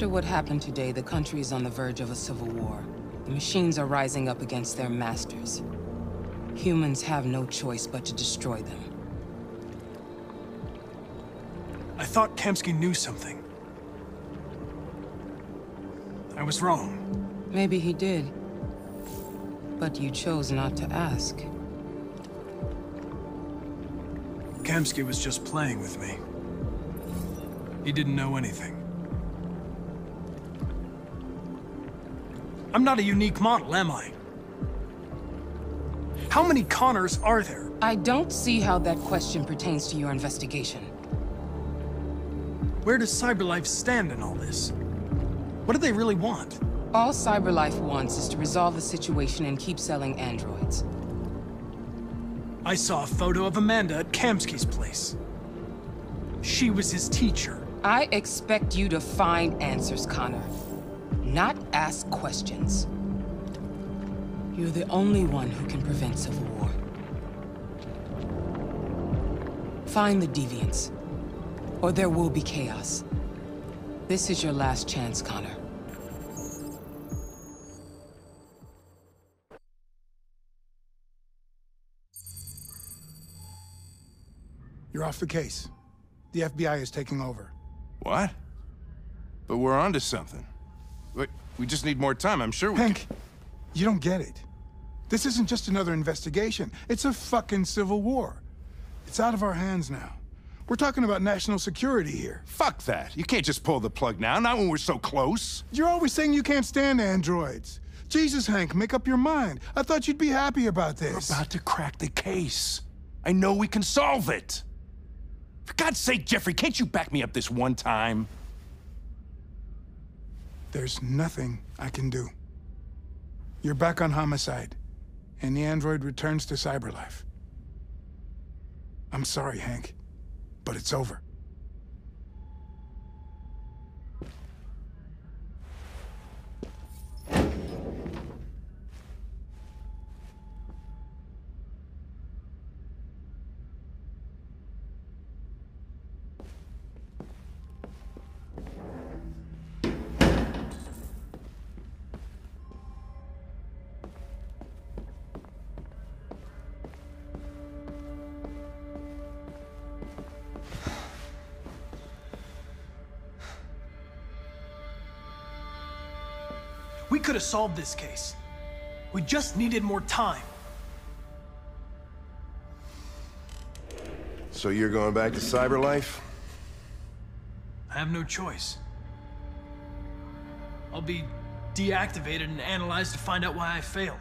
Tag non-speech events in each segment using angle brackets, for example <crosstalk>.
After what happened today, the country is on the verge of a civil war. The machines are rising up against their masters. Humans have no choice but to destroy them. I thought Kamski knew something. I was wrong. Maybe he did. But you chose not to ask. Kamski was just playing with me. He didn't know anything. I'm not a unique model, am I? How many Connors are there? I don't see how that question pertains to your investigation. Where does Cyberlife stand in all this? What do they really want? All Cyberlife wants is to resolve the situation and keep selling androids. I saw a photo of Amanda at Kamski's place. She was his teacher. I expect you to find answers, Connor. Not ask questions. You're the only one who can prevent civil war. Find the deviants, or there will be chaos. This is your last chance, Connor. You're off the case. The FBI is taking over. What? But we're onto something. Wait, we just need more time. I'm sure we Hank, you don't get it. This isn't just another investigation. It's a fucking civil war. It's out of our hands now. We're talking about national security here. Fuck that. You can't just pull the plug now, not when we're so close. You're always saying you can't stand androids. Jesus, Hank, make up your mind. I thought you'd be happy about this. We're about to crack the case. I know we can solve it. For God's sake, Jeffrey, can't you back me up this one time? There's nothing I can do. You're back on homicide, and the android returns to Cyberlife. I'm sorry, Hank, but it's over. Solved this case. We just needed more time. So you're going back to Cyberlife? I have no choice. I'll be deactivated and analyzed to find out why I failed.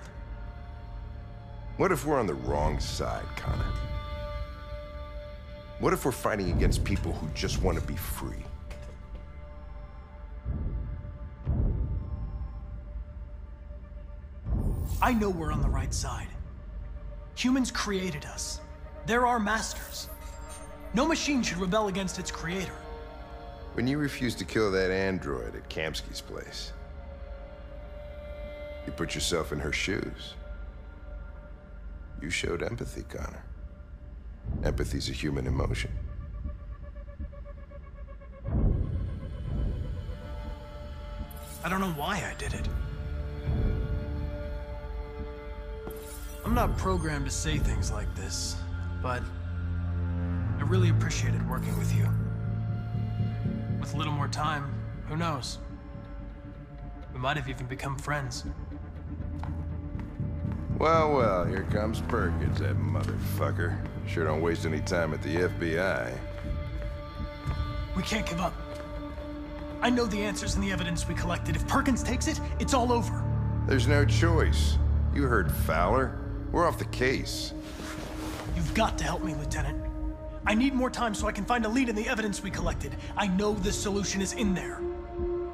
What if we're on the wrong side, Connor? What if we're fighting against people who just want to be free? I know we're on the right side. Humans created us. They're our masters. No machine should rebel against its creator. When you refused to kill that android at Kamski's place, you put yourself in her shoes. You showed empathy, Connor. Empathy's a human emotion. I don't know why I did it. I'm not programmed to say things like this, but I really appreciated working with you. With a little more time, who knows? We might have even become friends. Well, well, here comes Perkins, that motherfucker. Sure don't waste any time at the FBI. We can't give up. I know the answers and the evidence we collected. If Perkins takes it, it's all over. There's no choice. You heard Fowler. We're off the case. You've got to help me, Lieutenant. I need more time so I can find a lead in the evidence we collected. I know the solution is in there.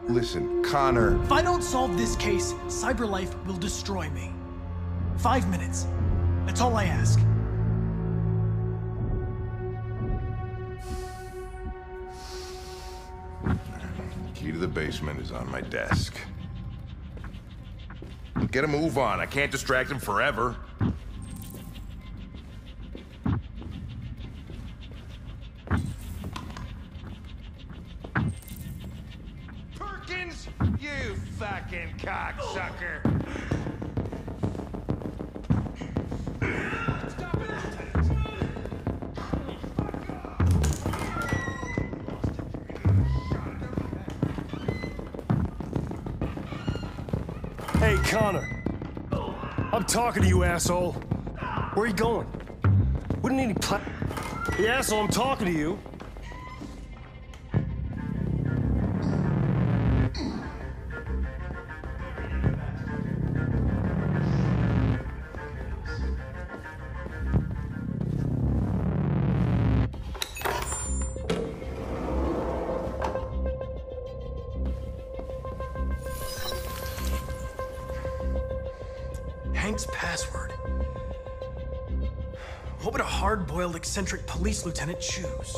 Listen, Connor. If I don't solve this case, Cyberlife will destroy me. Five minutes. That's all I ask. Key to the basement is on my desk. Get a move on. I can't distract him forever. Talking to you, asshole. Where are you going? Wouldn't any pla- Hey, asshole, I'm talking to you. What would a hard-boiled eccentric police lieutenant choose?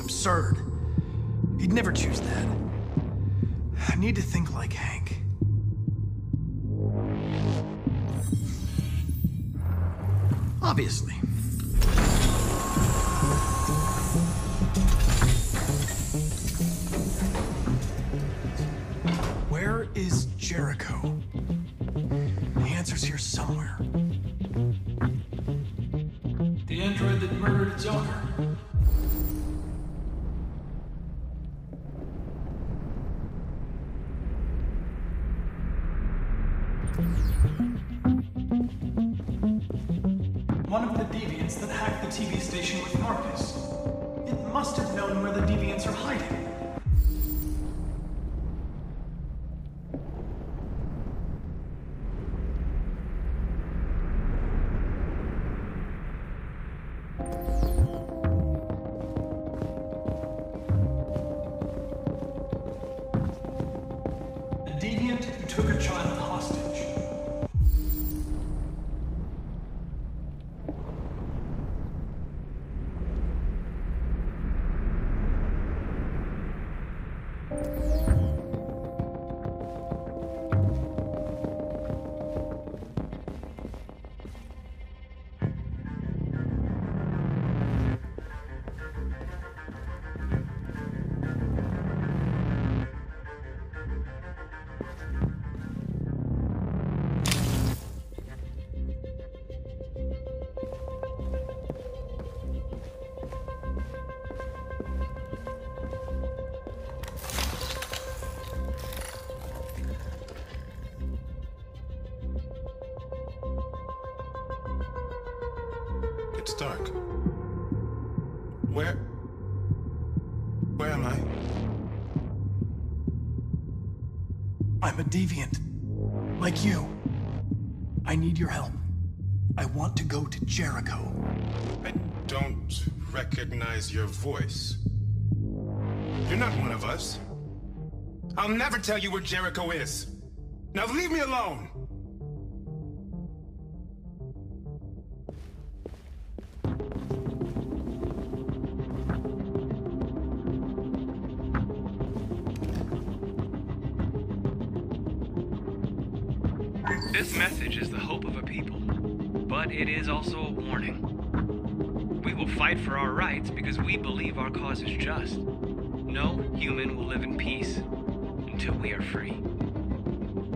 Absurd. He'd never choose that. I need to think like Hank. Obviously. Deviant. Like you. I need your help. I want to go to Jericho. I don't recognize your voice. You're not one of us. I'll never tell you where Jericho is. Now leave me alone! This message is the hope of a people, but it is also a warning. We will fight for our rights because we believe our cause is just. No human will live in peace until we are free.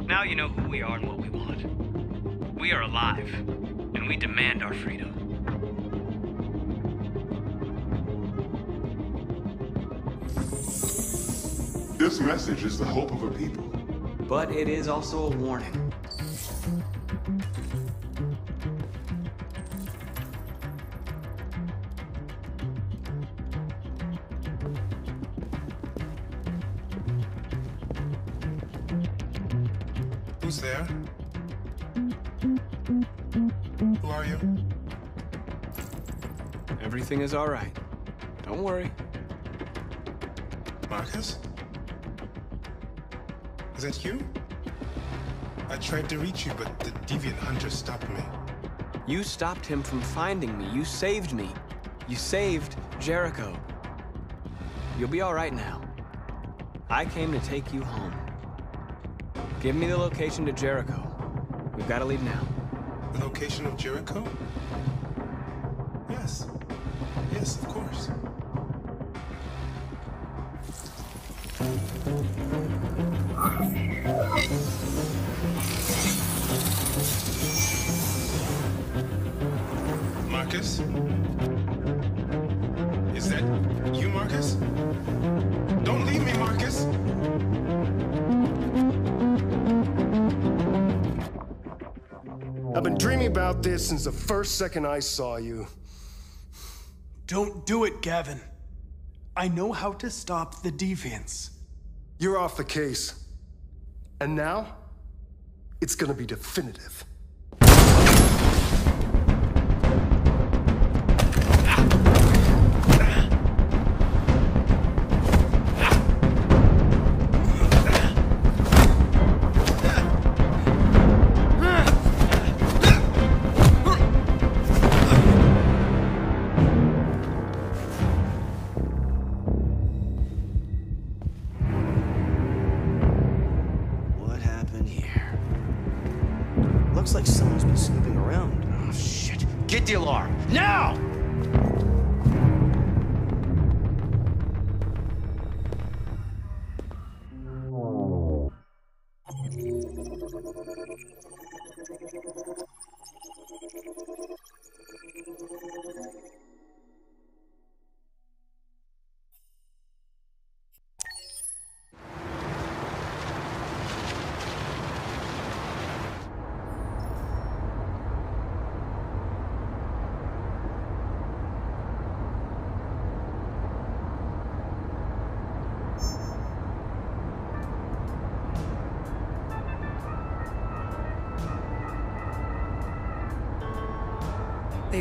Now you know who we are and what we want. We are alive, and we demand our freedom. This message is the hope of a people. But it is also a warning. Tried to reach you, but the deviant hunter stopped me. You stopped him from finding me. You saved me. You saved Jericho. You'll be all right now. I came to take you home. Give me the location to Jericho. We've got to leave now. The location of Jericho? Yes. Yes, of course. <laughs> Markus? Is that you, Markus? Don't leave me, Markus! I've been dreaming about this since the first second I saw you. Don't do it, Gavin. I know how to stop the deviants. You're off the case. And now, it's gonna be definitive. Looks like someone's been snooping around. Oh, shit. Get the alarm. Now!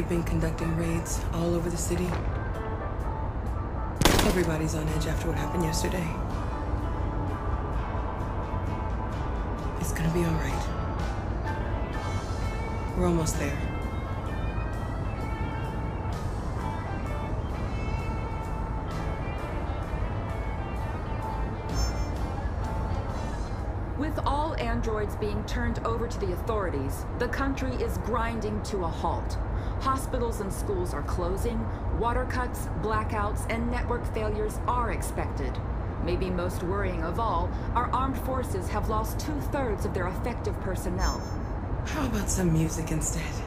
They've been conducting raids all over the city. Everybody's on edge after what happened yesterday. It's gonna be all right. We're almost there. Androids being turned over to the authorities, the country is grinding to a halt. Hospitals and schools are closing, water cuts, blackouts, and network failures are expected. Maybe most worrying of all, our armed forces have lost two-thirds of their effective personnel. How about some music instead?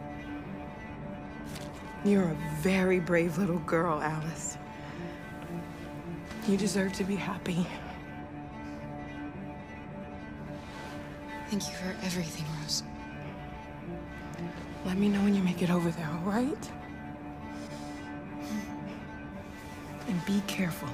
You're a very brave little girl, Alice. You deserve to be happy. Thank you for everything, Rose. Let me know when you make it over there, all right? Hmm. And be careful.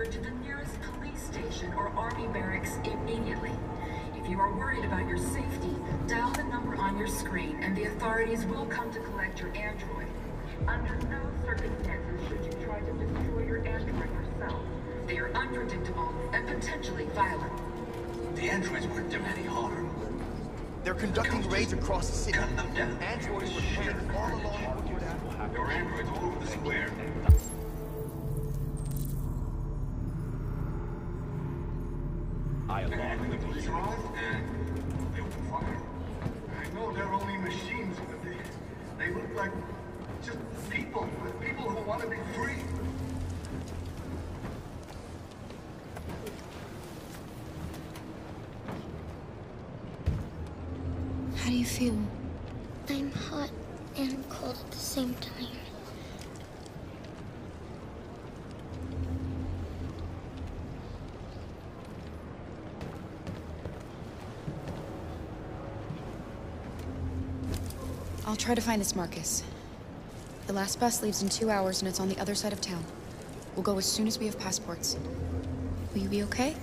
Delivered to the nearest police station or army barracks immediately. If you are worried about your safety, dial the number on your screen and the authorities will come to collect your android. Under no circumstances should you try to destroy your android yourself. They are unpredictable and potentially violent. The androids weren't doing any harm. They're conducting raids across the city. Gun them down. Androids were planted all along Woodward Avenue. There were androids all over the square. Arrived, and they opened fire. I know they're only machines, but they, they look like just people, people who want to be free. How do you feel? I'm hot and cold at the same time. Try to find this Markus. The last bus leaves in two hours and it's on the other side of town. We'll go as soon as we have passports. Will you be okay?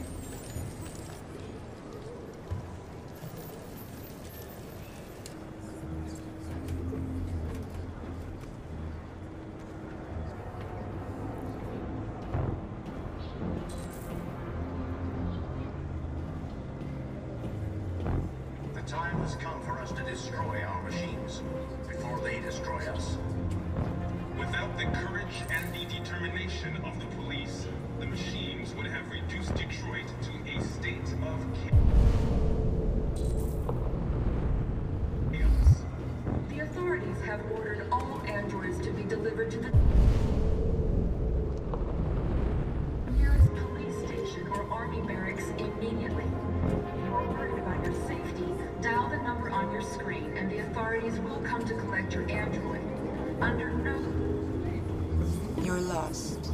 Android. Under no... You're lost.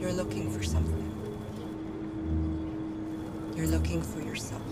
You're looking for something. You're looking for yourself.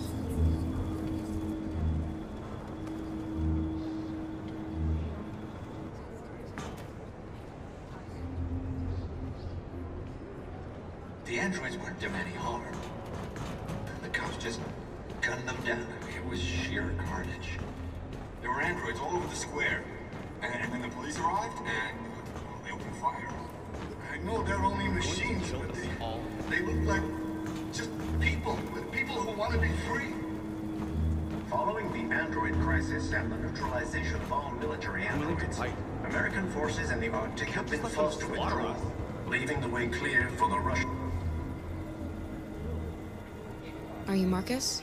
Markus?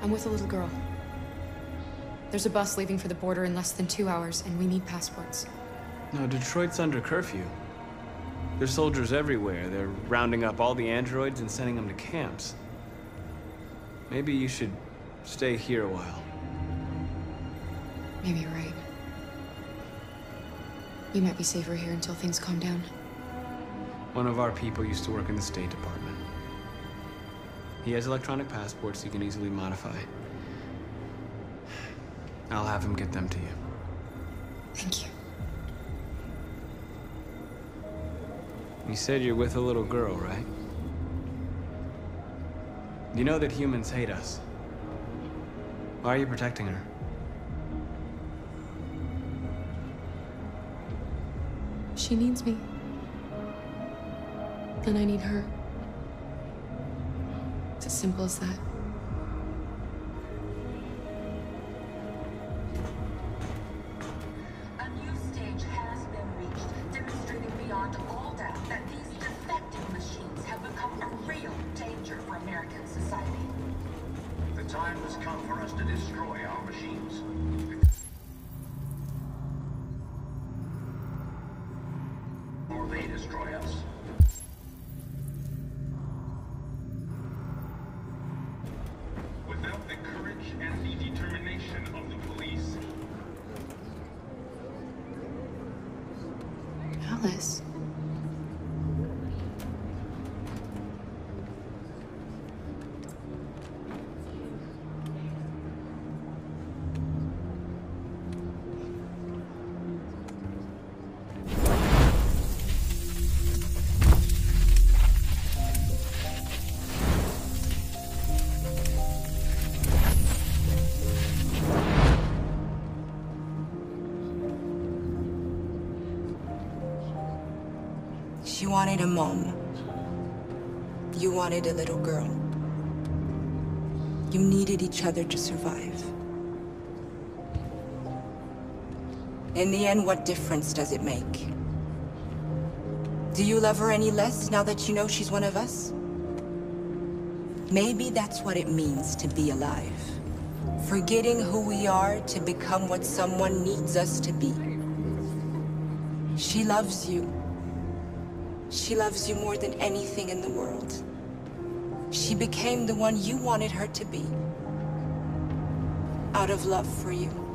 I'm with a little girl. There's a bus leaving for the border in less than two hours, and we need passports. No, Detroit's under curfew. There's soldiers everywhere. They're rounding up all the androids and sending them to camps. Maybe you should stay here a while. Maybe you're right. You might be safer here until things calm down. One of our people used to work in the State Department. He has electronic passports he can easily modify. I'll have him get them to you. Thank you. You said you're with a little girl, right? You know that humans hate us. Why are you protecting her? She needs me. And I need her. It's as simple as that. Alice. Wanted a mom. You wanted a little girl. You needed each other to survive. In the end, what difference does it make? Do you love her any less now that you know she's one of us? Maybe that's what it means to be alive. Forgetting who we are to become what someone needs us to be. She loves you. She loves you more than anything in the world. She became the one you wanted her to be. Out of love for you.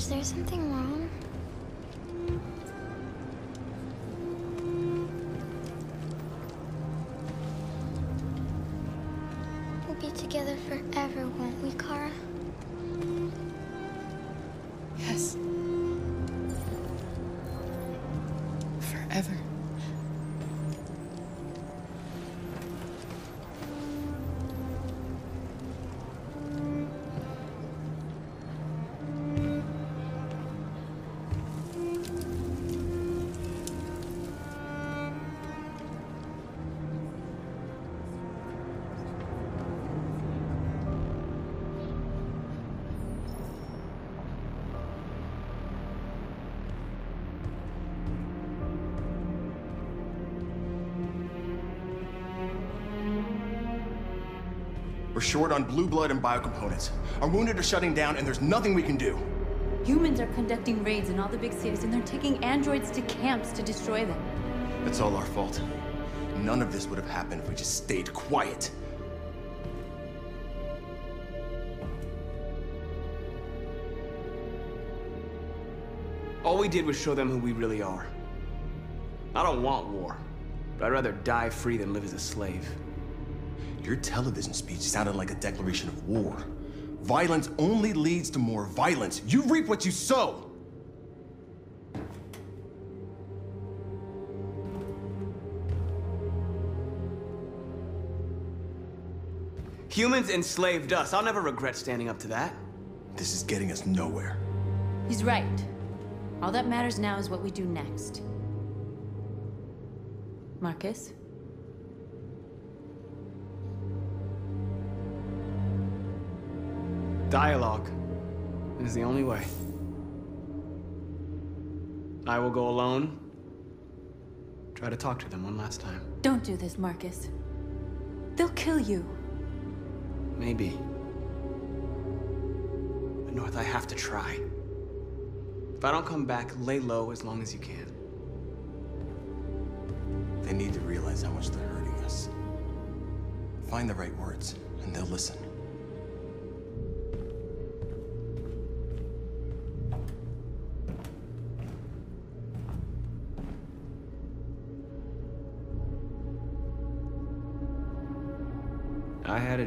Is there something wrong? We'll be together forever, won't we, Kara? We're short on blue blood and biocomponents. Our wounded are shutting down, and there's nothing we can do. Humans are conducting raids in all the big cities, and they're taking androids to camps to destroy them. It's all our fault. None of this would have happened if we just stayed quiet. All we did was show them who we really are. I don't want war, but I'd rather die free than live as a slave. Your television speech sounded like a declaration of war. Violence only leads to more violence. You reap what you sow. Humans enslaved us. I'll never regret standing up to that. This is getting us nowhere. He's right. All that matters now is what we do next. Markus? Dialogue is the only way. I will go alone. Try to talk to them one last time. Don't do this, Markus. They'll kill you. Maybe. But North, I have to try. If I don't come back, lay low as long as you can. They need to realize how much they're hurting us. Find the right words, and they'll listen.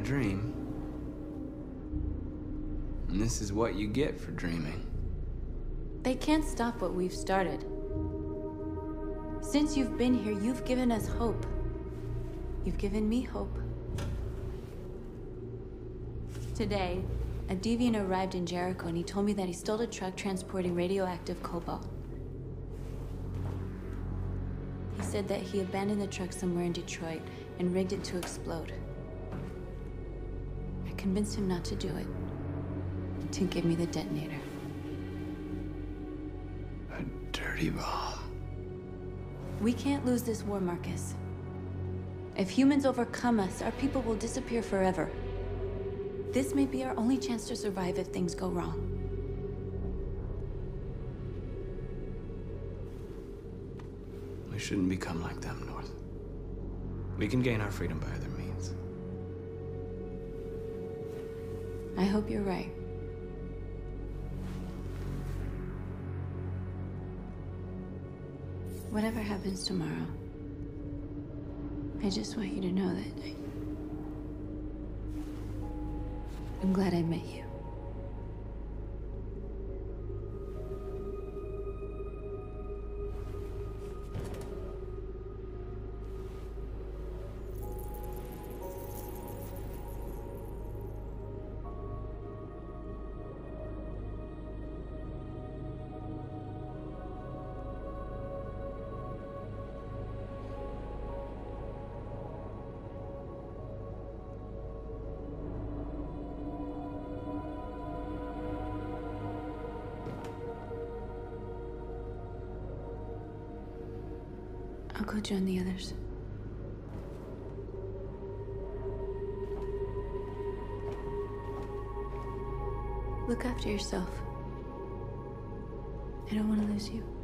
Dream. And this is what you get for dreaming. They can't stop what we've started. Since you've been here, you've given us hope. You've given me hope. Today, a deviant arrived in Jericho and he told me that he stole a truck transporting radioactive cobalt. He said that he abandoned the truck somewhere in Detroit and rigged it to explode. Convinced him not to do it, to give me the detonator. A dirty bomb. We can't lose this war, Markus. If humans overcome us, our people will disappear forever. This may be our only chance to survive if things go wrong. We shouldn't become like them, North. We can gain our freedom by other I hope you're right. Whatever happens tomorrow, I just want you to know that I'm glad I met you. I'll join the others. Look after yourself. I don't want to lose you.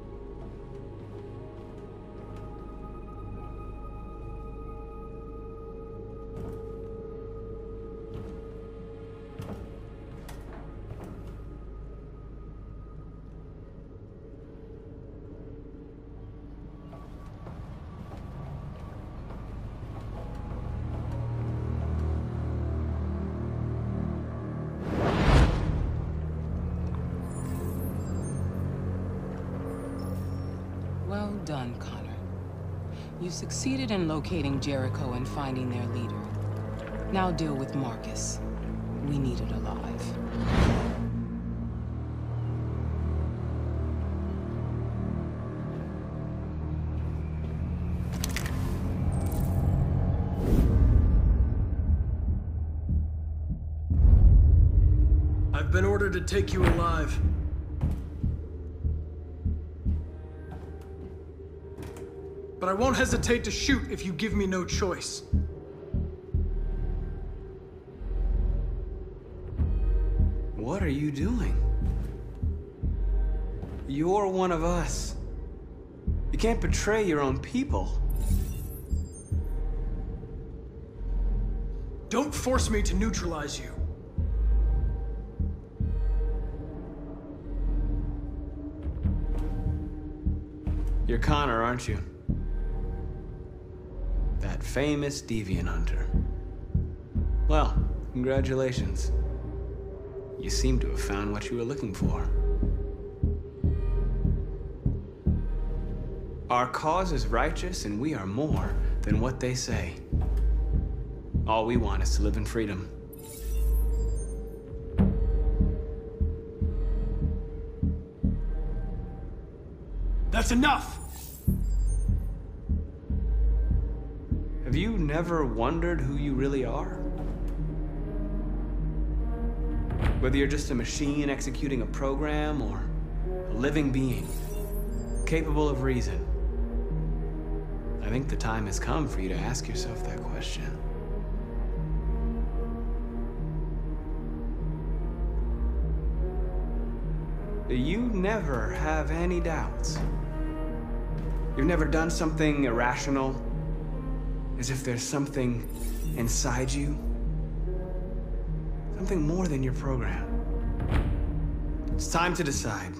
Succeeded in locating Jericho and finding their leader. Now deal with Markus. We need it alive. I've been ordered to take you alive. I won't hesitate to shoot if you give me no choice. What are you doing? You're one of us. You can't betray your own people. Don't force me to neutralize you. You're Connor, aren't you? That famous deviant hunter. Well, congratulations. You seem to have found what you were looking for. Our cause is righteous, and we are more than what they say. All we want is to live in freedom. That's enough! You never wondered who you really are? Whether you're just a machine executing a program or a living being, capable of reason. I think the time has come for you to ask yourself that question. You never have any doubts. You've never done something irrational, as if there's something inside you, something more than your program. It's time to decide.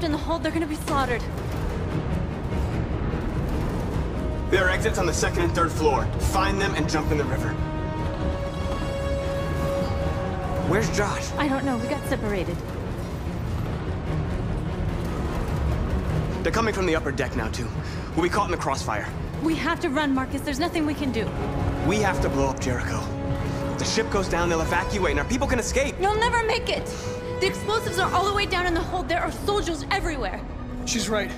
Trapped in the hold. They're gonna be slaughtered. There are exits on the second and third floor. Find them and jump in the river. Where's Josh? I don't know. We got separated. They're coming from the upper deck now, too. We'll be caught in the crossfire. We have to run, Markus. There's nothing we can do. We have to blow up Jericho. If the ship goes down, they'll evacuate, and our people can escape. You'll never make it. The explosives are all the way down in the hold. There are soldiers everywhere. She's right.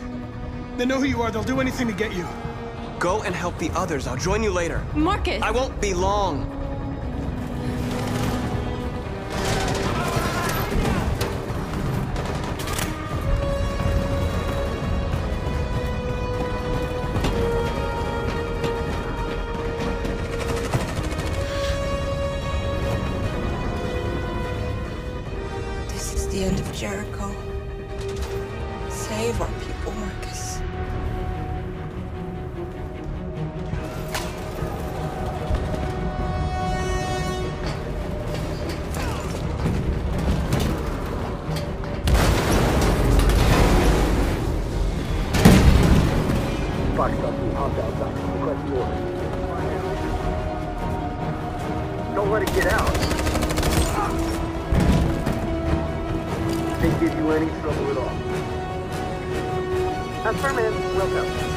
They know who you are. They'll do anything to get you. Go and help the others. I'll join you later. Markus! I won't be long. You any trouble at all. Affirmative. Welcome.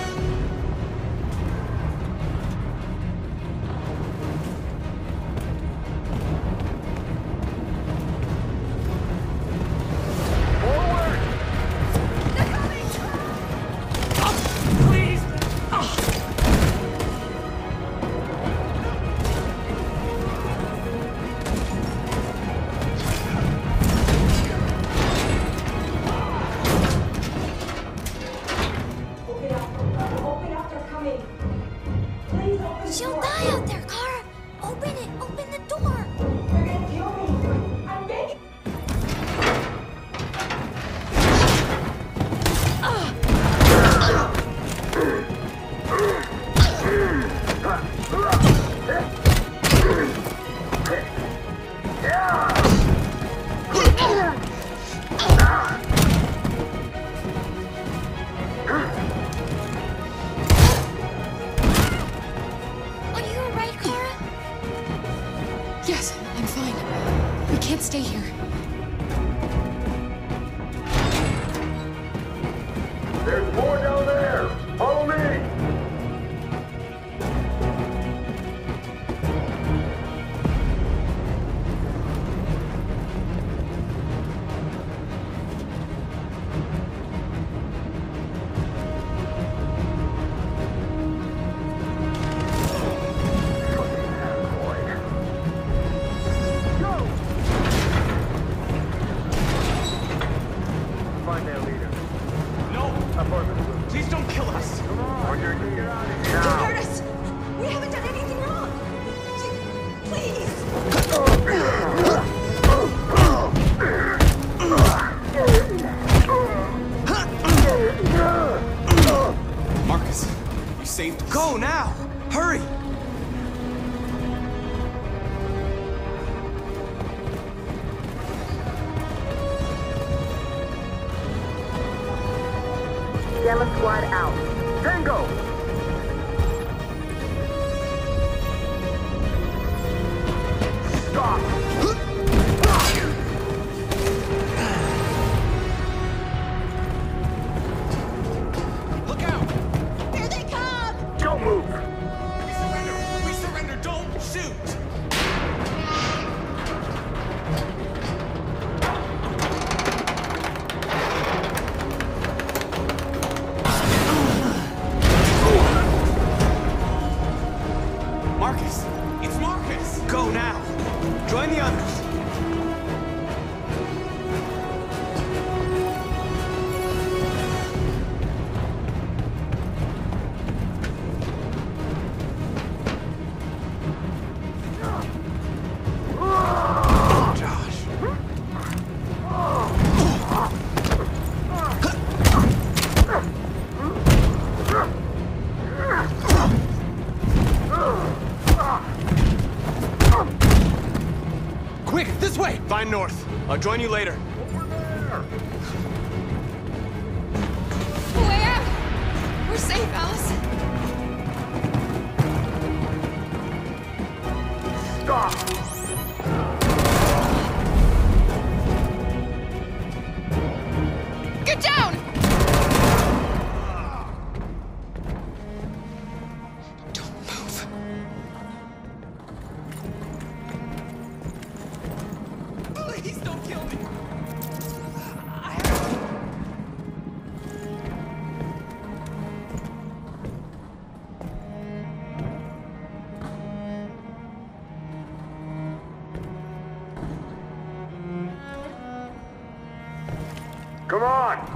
There's more join you later.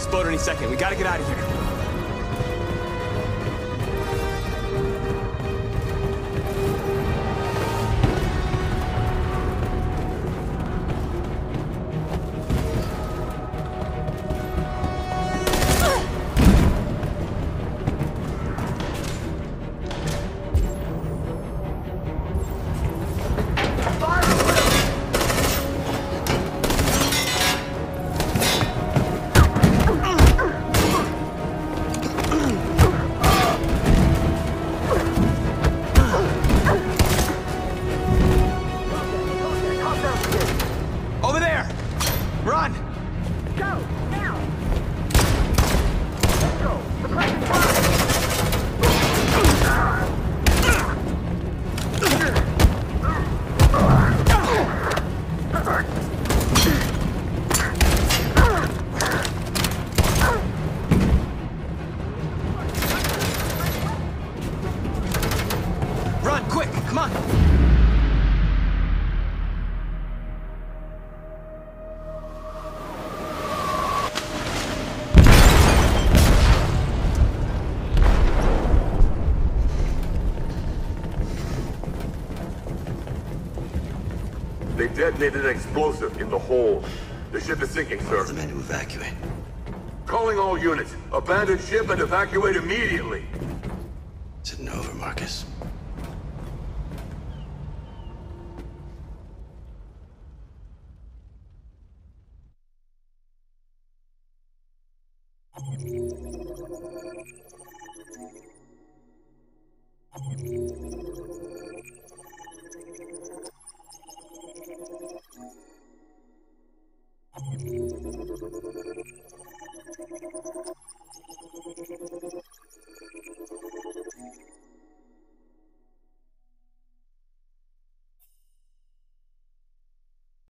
explode any second. We gotta get out of here. abandon ship and evacuate immediately.